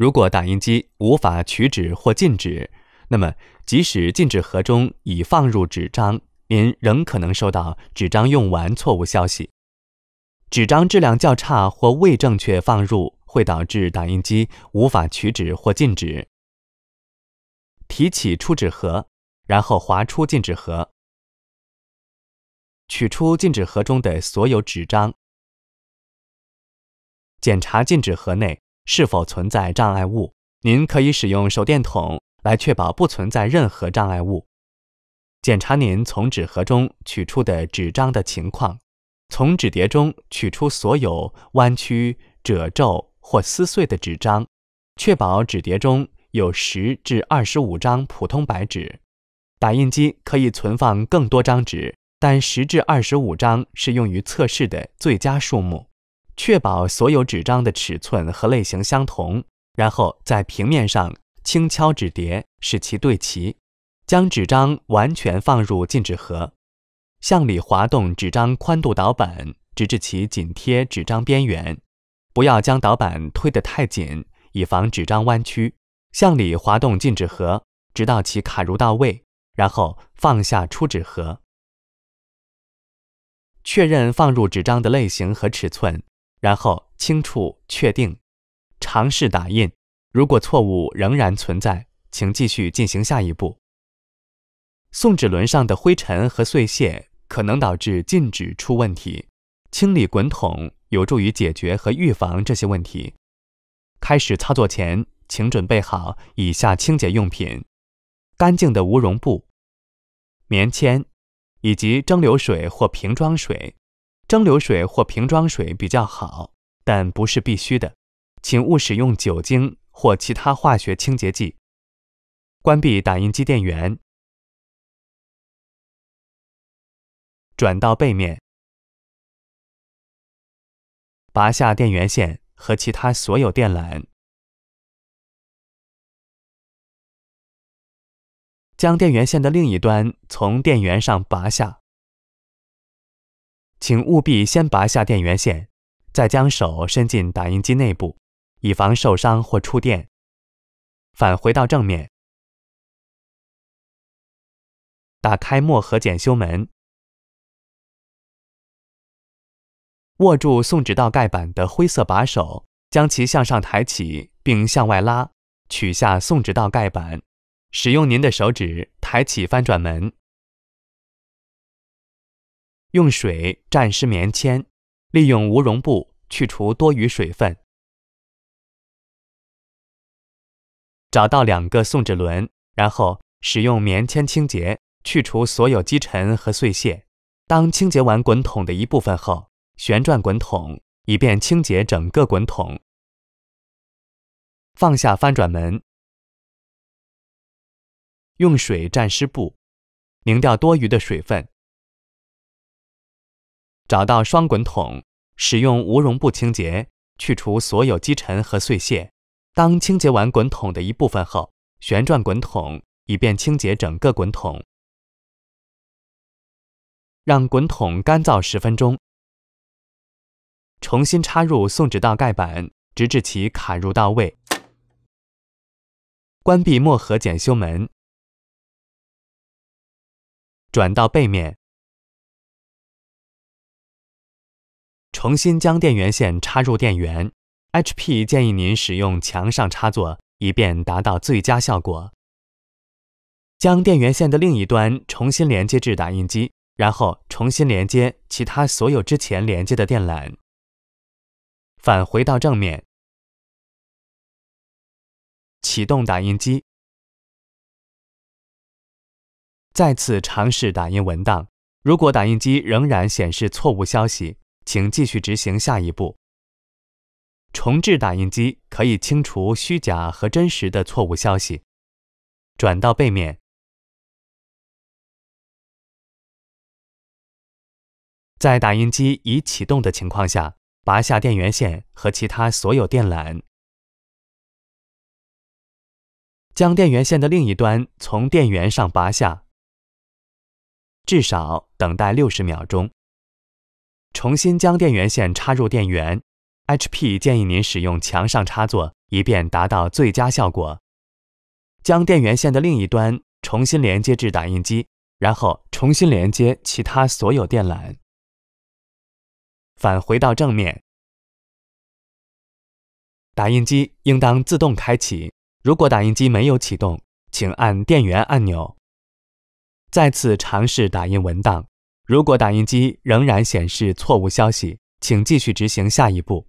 如果打印机无法取纸或进纸，那么即使进纸盒中已放入纸张，您仍可能收到纸张用完错误消息。纸张质量较差或未正确放入，会导致打印机无法取纸或进纸。提起出纸盒，然后划出进纸盒，取出进纸盒中的所有纸张，检查进纸盒内是否存在障碍物。您可以使用手电筒来确保不存在任何障碍物。检查您从纸盒中取出的纸张的情况。从纸碟中取出所有弯曲、褶皱或撕碎的纸张，确保纸碟中有十至二十五张普通白纸。打印机可以存放更多张纸，但十至二十五张是用于测试的最佳数目。确保所有纸张的尺寸和类型相同，然后在平面上轻敲纸碟，使其对齐。将纸张完全放入进纸盒。向里滑动纸张宽度导板，直至其紧贴纸张边缘。不要将导板推得太紧，以防纸张弯曲。向里滑动进纸盒，直到其卡入到位，然后放下出纸盒。确认放入纸张的类型和尺寸，然后轻触确定。尝试打印。如果错误仍然存在，请继续进行下一步。送纸轮上的灰尘和碎屑。可能导致禁止出问题，清理滚筒有助于解决和预防这些问题。开始操作前，请准备好以下清洁用品：干净的无绒布、棉签以及蒸馏水或瓶装水。蒸馏水或瓶装水比较好，但不是必须的。请勿使用酒精或其他化学清洁剂。关闭打印机电源。转到背面，拔下电源线和其他所有电缆，将电源线的另一端从电源上拔下。请务必先拔下电源线，再将手伸进打印机内部，以防受伤或触电。返回到正面，打开墨盒检修门。握住送纸道盖板的灰色把手，将其向上抬起并向外拉，取下送纸道盖板。使用您的手指抬起翻转门，用水蘸湿棉签，利用无绒布去除多余水分。找到两个送纸轮，然后使用棉签清洁，去除所有积尘和碎屑。当清洁完滚筒的一部分后，旋转滚筒，以便清洁整个滚筒。放下翻转门，用水蘸湿布，拧掉多余的水分。找到双滚筒，使用无绒布清洁，去除所有积尘和碎屑。当清洁完滚筒的一部分后，旋转滚筒，以便清洁整个滚筒。让滚筒干燥十分钟。重新插入送纸道盖板，直至其卡入到位。关闭墨盒检修门，转到背面，重新将电源线插入电源。HP 建议您使用墙上插座，以便达到最佳效果。将电源线的另一端重新连接至打印机，然后重新连接其他所有之前连接的电缆。返回到正面，启动打印机，再次尝试打印文档。如果打印机仍然显示错误消息，请继续执行下一步。重置打印机可以清除虚假和真实的错误消息。转到背面，在打印机已启动的情况下。拔下电源线和其他所有电缆，将电源线的另一端从电源上拔下，至少等待六十秒钟。重新将电源线插入电源。HP 建议您使用墙上插座，以便达到最佳效果。将电源线的另一端重新连接至打印机，然后重新连接其他所有电缆。返回到正面，打印机应当自动开启。如果打印机没有启动，请按电源按钮。再次尝试打印文档。如果打印机仍然显示错误消息，请继续执行下一步。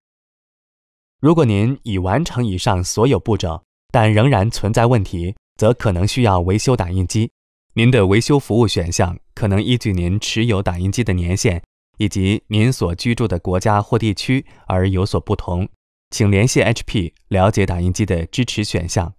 如果您已完成以上所有步骤，但仍然存在问题，则可能需要维修打印机。您的维修服务选项可能依据您持有打印机的年限以及您所居住的国家或地区而有所不同。请联系 HP 了解打印机的支持选项。